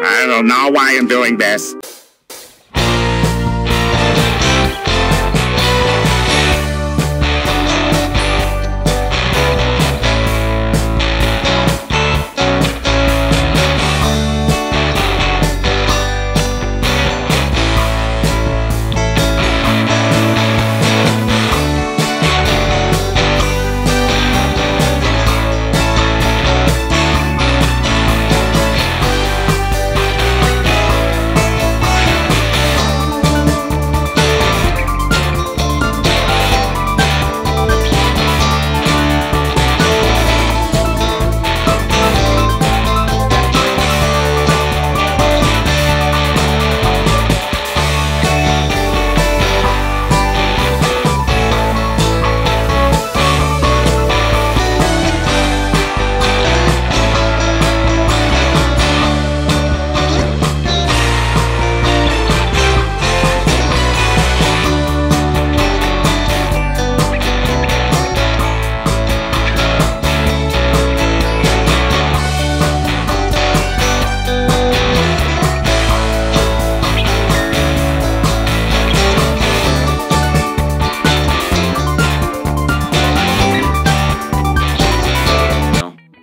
I don't know why I'm doing this.